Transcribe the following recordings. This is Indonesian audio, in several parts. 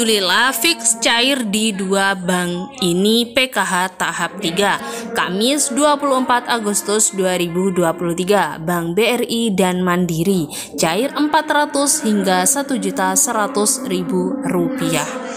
Alhamdulillah fix cair di dua bank ini PKH tahap 3 Kamis 24 Agustus 2023 Bank BRI dan Mandiri cair 400 hingga 1.100.000 rupiah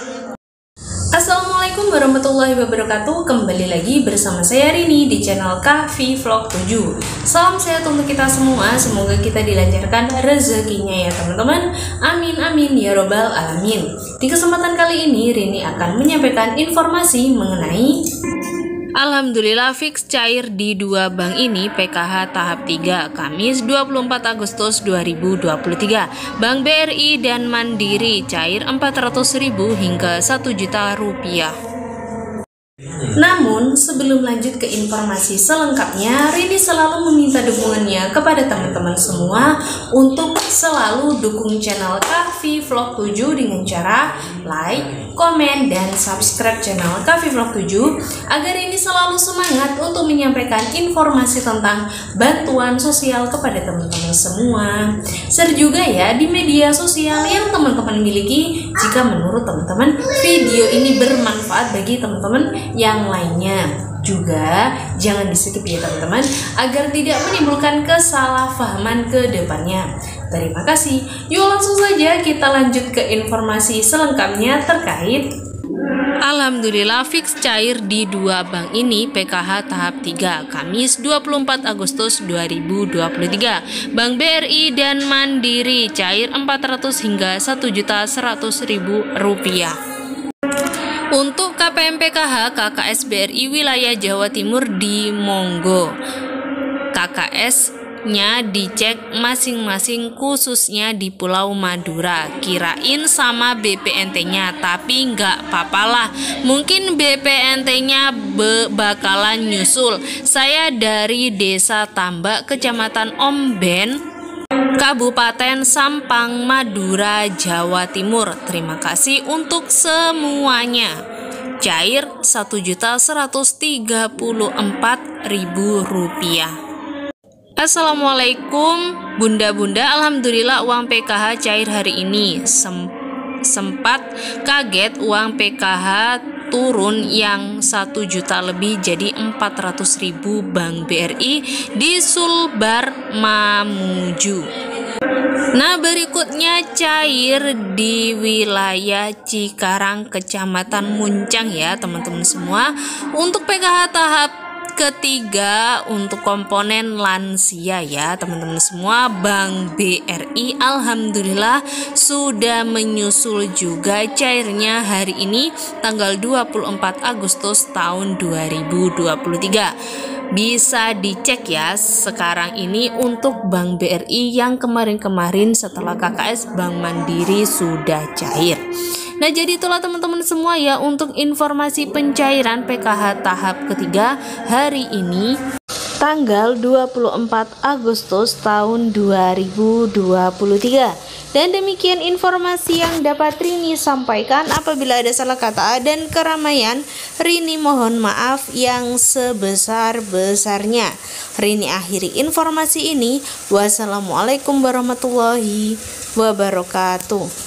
Assalamualaikum warahmatullahi wabarakatuh. Kembali lagi bersama saya Rini di channel Kahfi Vlog 7 Salam sehat untuk kita semua. Semoga kita dilancarkan rezekinya ya teman-teman. Amin amin ya robbal alamin. Di kesempatan kali ini Rini akan menyampaikan informasi mengenai Alhamdulillah fix cair di dua bank ini PKH tahap 3 Kamis 24 Agustus 2023 Bank BRI dan Mandiri cair 400.000 hingga 1 juta rupiah namun, sebelum lanjut ke informasi selengkapnya, Rini selalu meminta dukungannya kepada teman-teman semua untuk selalu dukung channel Kavi Vlog 7 dengan cara like, komen, dan subscribe channel Kavi Vlog 7 agar ini selalu semangat untuk menyampaikan informasi tentang bantuan sosial kepada teman-teman semua. Share juga ya di media sosial yang teman-teman miliki jika menurut teman-teman video ini bermanfaat bagi teman-teman yang yang lainnya juga jangan di skip ya teman-teman agar tidak menimbulkan kesalahpahaman ke depannya. Terima kasih. Yuk langsung saja kita lanjut ke informasi selengkapnya terkait Alhamdulillah fix cair di dua bank ini PKH tahap 3 Kamis 24 Agustus 2023 Bank BRI dan Mandiri cair 400 hingga 1.100.000 rupiah untuk KPMPKH KKS BRI wilayah Jawa Timur di Monggo. KKS nya dicek masing-masing khususnya di Pulau Madura. Kirain sama BPNT-nya tapi nggak papalah mungkin BPNT-nya bakalan nyusul. Saya dari Desa Tambak Kecamatan Omben Kabupaten Sampang, Madura, Jawa Timur. Terima kasih untuk semuanya. Cair Rp1.134.000. Assalamualaikum Bunda-bunda Alhamdulillah uang PKH cair hari ini Sem Sempat kaget uang PKH turun yang 1 juta lebih jadi 400 ribu Bank BRI di Sulbar Mamuju. Nah berikutnya cair di wilayah Cikarang Kecamatan Muncang ya teman-teman semua. Untuk PKH tahap ketiga untuk komponen lansia ya teman-teman semua Bank BRI Alhamdulillah sudah menyusul juga cairnya hari ini tanggal 24 Agustus tahun 2023 bisa dicek ya sekarang ini untuk Bank BRI yang kemarin-kemarin setelah KKS Bank Mandiri sudah cair. Nah jadi itulah teman-teman semua ya untuk informasi pencairan PKH tahap ketiga hari ini tanggal 24 Agustus tahun 2023. Dan demikian informasi yang dapat Rini sampaikan. Apabila ada salah kata dan keramaian, Rini mohon maaf yang sebesar-besarnya. Rini akhiri informasi ini. Wassalamualaikum warahmatullahi wabarakatuh.